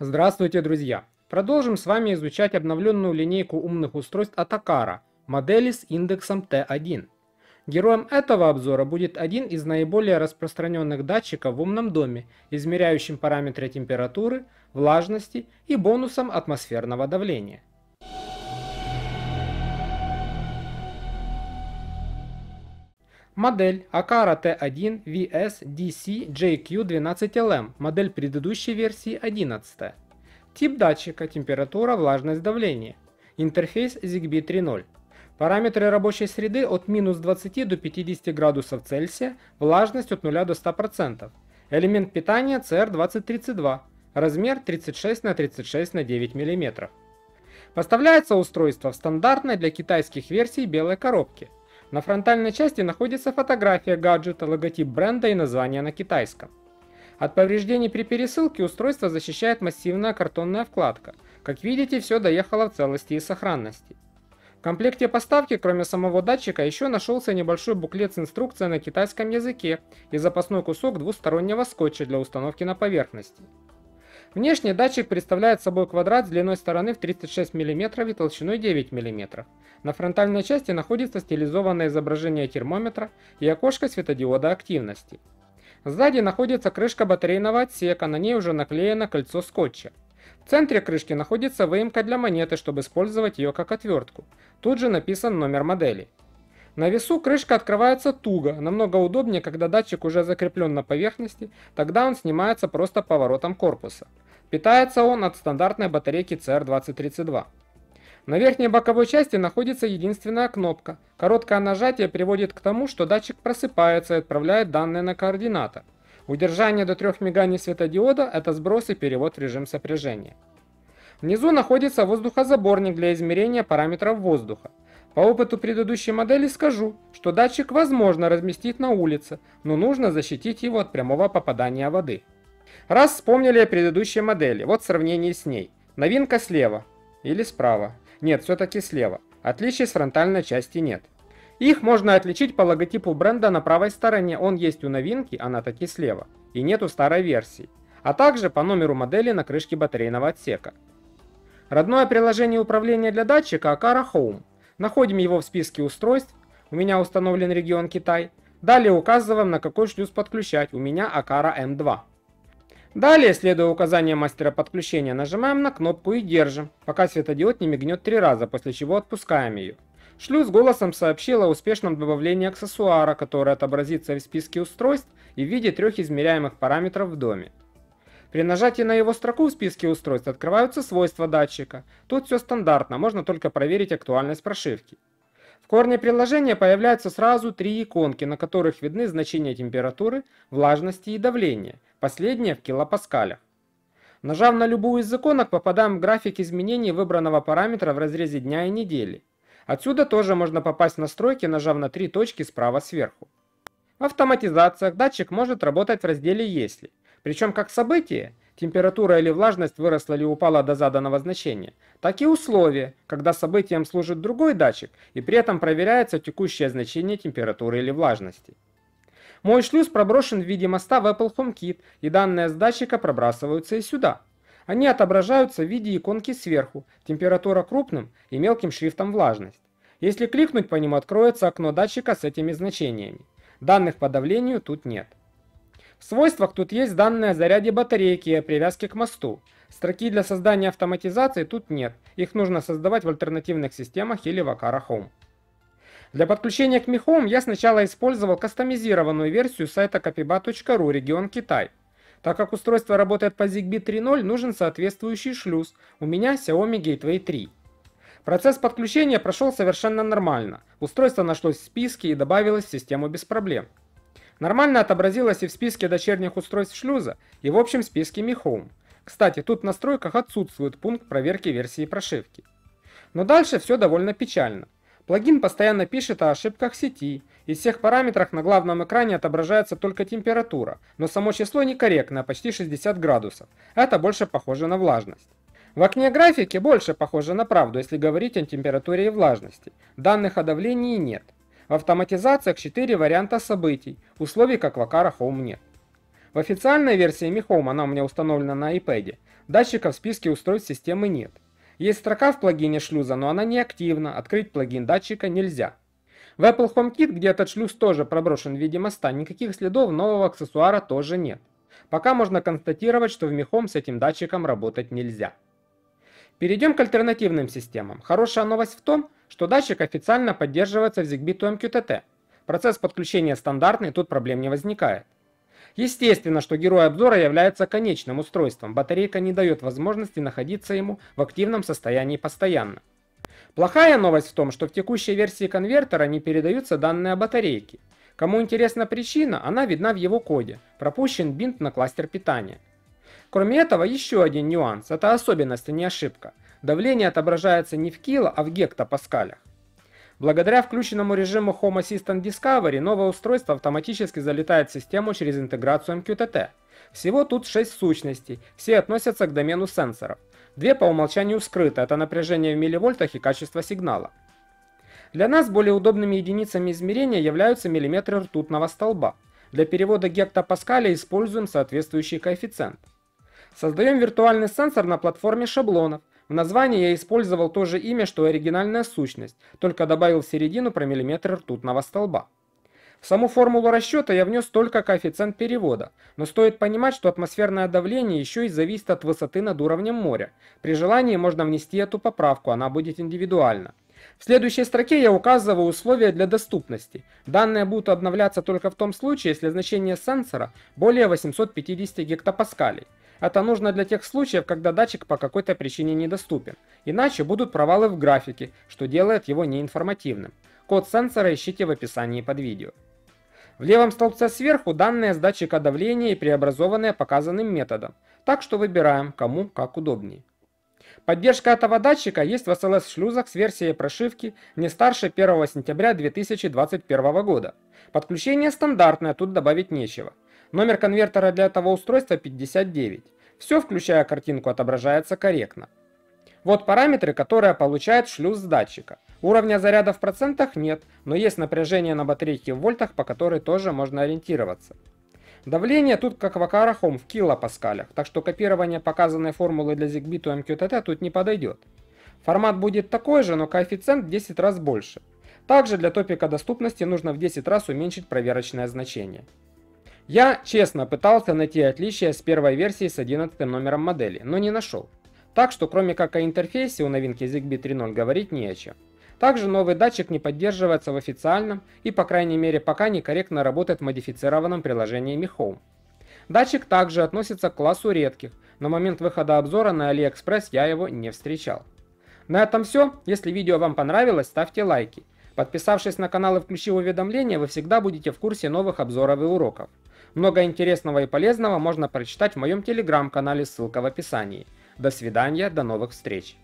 Здравствуйте, друзья! Продолжим с вами изучать обновленную линейку умных устройств от Akara, модели с индексом T1. Героем этого обзора будет один из наиболее распространенных датчиков в умном доме, измеряющим параметры температуры, влажности и бонусом атмосферного давления. Модель Akara T1 VS DC JQ12LM, модель предыдущей версии 11. Тип датчика, температура, влажность, давление. Интерфейс ZigBee 3.0. Параметры рабочей среды от минус 20 до 50 градусов Цельсия, влажность от 0 до 100%. Элемент питания CR2032, размер 36 на 36 на 9 мм. Поставляется устройство в стандартной для китайских версий белой коробке. На фронтальной части находится фотография гаджета, логотип бренда и название на китайском. От повреждений при пересылке устройство защищает массивная картонная вкладка. Как видите, все доехало в целости и сохранности. В комплекте поставки, кроме самого датчика, еще нашелся небольшой буклет с инструкцией на китайском языке и запасной кусок двустороннего скотча для установки на поверхности. Внешне датчик представляет собой квадрат с длиной стороны в 36 мм и толщиной 9 мм. На фронтальной части находится стилизованное изображение термометра и окошко светодиода активности. Сзади находится крышка батарейного отсека, на ней уже наклеено кольцо скотча. В центре крышки находится выемка для монеты, чтобы использовать ее как отвертку. Тут же написан номер модели. На весу крышка открывается туго, намного удобнее, когда датчик уже закреплен на поверхности, тогда он снимается просто поворотом корпуса. Питается он от стандартной батарейки CR2032. На верхней боковой части находится единственная кнопка. Короткое нажатие приводит к тому, что датчик просыпается и отправляет данные на координатор. Удержание до 3 миганий светодиода – это сброс и перевод в режим сопряжения. Внизу находится воздухозаборник для измерения параметров воздуха. По опыту предыдущей модели скажу, что датчик возможно разместить на улице, но нужно защитить его от прямого попадания воды. Раз вспомнили о предыдущей модели, вот сравнение с ней. Новинка слева или справа. Нет, все-таки слева. Отличий с фронтальной части нет. Их можно отличить по логотипу бренда на правой стороне, он есть у новинки, она таки слева, и нет у старой версии, а также по номеру модели на крышке батарейного отсека. Родное приложение управления для датчика Akara Home. Находим его в списке устройств, у меня установлен регион Китай. Далее указываем на какой шлюз подключать, у меня Akara M2. Далее, следуя указаниям мастера подключения, нажимаем на кнопку и держим, пока светодиод не мигнет три раза, после чего отпускаем ее. Шлюз голосом сообщил о успешном добавлении аксессуара, который отобразится в списке устройств и в виде трех измеряемых параметров в доме. При нажатии на его строку в списке устройств открываются свойства датчика. Тут все стандартно, можно только проверить актуальность прошивки. В корне приложения появляются сразу три иконки, на которых видны значения температуры, влажности и давления, последнее в килопаскалях. Нажав на любую из иконок, попадаем в график изменений выбранного параметра в разрезе дня и недели. Отсюда тоже можно попасть в настройки, нажав на три точки справа сверху. В автоматизациях датчик может работать в разделе «Если», причем как событие, температура или влажность выросла или упала до заданного значения, так и условия, когда событием служит другой датчик и при этом проверяется текущее значение температуры или влажности. Мой шлюз проброшен в виде моста в Apple HomeKit, и данные с датчика пробрасываются и сюда. Они отображаются в виде иконки сверху, температура крупным и мелким шрифтом влажность. Если кликнуть по нему, откроется окно датчика с этими значениями. Данных по давлению тут нет. В свойствах тут есть данные о заряде батарейки и о привязке к мосту. Строки для создания автоматизации тут нет, их нужно создавать в альтернативных системах или в Akara Home. Для подключения к Mi Home я сначала использовал кастомизированную версию сайта copyba.ru регион Китай. Так как устройство работает по ZigBee 3.0, нужен соответствующий шлюз. У меня Xiaomi Gateway 3. Процесс подключения прошел совершенно нормально. Устройство нашлось в списке и добавилось в систему без проблем. Нормально отобразилось и в списке дочерних устройств шлюза, и в общем списке Mi Home. Кстати, тут в настройках отсутствует пункт проверки версии прошивки. Но дальше все довольно печально. Плагин постоянно пишет о ошибках сети. Из всех параметров на главном экране отображается только температура, но само число некорректное, почти 60 градусов. Это больше похоже на влажность. В окне графики больше похоже на правду, если говорить о температуре и влажности. Данных о давлении нет. В автоматизациях 4 варианта событий, условий как в Akara Home нет. В официальной версии Mi Home, она у меня установлена на iPad, Датчика в списке устройств системы нет. Есть строка в плагине шлюза, но она не активна, открыть плагин датчика нельзя. В Apple HomeKit, где этот шлюз тоже проброшен в виде моста, никаких следов нового аксессуара тоже нет. Пока можно констатировать, что в Mi Home с этим датчиком работать нельзя. Перейдем к альтернативным системам. Хорошая новость в том, что датчик официально поддерживается в ZigBee MQTT. Процесс подключения стандартный, тут проблем не возникает. Естественно, что герой обзора является конечным устройством, батарейка не дает возможности находиться ему в активном состоянии постоянно. Плохая новость в том, что в текущей версии конвертера не передаются данные о батарейке. Кому интересна причина, она видна в его коде, пропущен бинт на кластер питания. Кроме этого, еще один нюанс, это особенность, а не ошибка. Давление отображается не в кило, а в гектопаскалях. Благодаря включенному режиму Home Assistant Discovery новое устройство автоматически залетает в систему через интеграцию MQTT. Всего тут 6 сущностей, все относятся к домену сенсоров. Две по умолчанию скрыты, это напряжение в милливольтах и качество сигнала. Для нас более удобными единицами измерения являются миллиметры ртутного столба. Для перевода гектопаскаля используем соответствующий коэффициент. Создаем виртуальный сенсор на платформе шаблонов. В названии я использовал то же имя, что и оригинальная сущность, только добавил в середину про миллиметр ртутного столба. В саму формулу расчета я внес только коэффициент перевода, но стоит понимать, что атмосферное давление еще и зависит от высоты над уровнем моря. При желании можно внести эту поправку, она будет индивидуальна. В следующей строке я указываю условия для доступности. Данные будут обновляться только в том случае, если значение сенсора более 850 гектопаскалей. Это нужно для тех случаев, когда датчик по какой-то причине недоступен. Иначе будут провалы в графике, что делает его неинформативным. Код сенсора ищите в описании под видео. В левом столбце сверху данные с датчика давления и преобразованные показанным методом, так что выбираем кому как удобнее. Поддержка этого датчика есть в SLS-шлюзах с версией прошивки не старше 1 сентября 2021 года. Подключение стандартное, тут добавить нечего. Номер конвертера для этого устройства 59. Все, включая картинку, отображается корректно. Вот параметры, которые получает шлюз с датчика. Уровня заряда в процентах нет, но есть напряжение на батарейке в вольтах, по которой тоже можно ориентироваться. Давление тут как в Home в килопаскалях, так что копирование показанной формулы для ZigBee to MQTT тут не подойдет. Формат будет такой же, но коэффициент в 10 раз больше. Также для топика доступности нужно в 10 раз уменьшить проверочное значение. Я честно пытался найти отличия с первой версией с 11 номером модели, но не нашел. Так что кроме как о интерфейсе у новинки ZigBee 3.0 говорить не о чем. Также новый датчик не поддерживается в официальном и, по крайней мере, пока некорректно работает в модифицированном приложении Mi Home. Датчик также относится к классу редких. На момент выхода обзора на AliExpress я его не встречал. На этом все. Если видео вам понравилось, ставьте лайки. Подписавшись на канал и включив уведомления, вы всегда будете в курсе новых обзоров и уроков. Много интересного и полезного можно прочитать в моем телеграм-канале, ссылка в описании. До свидания, до новых встреч!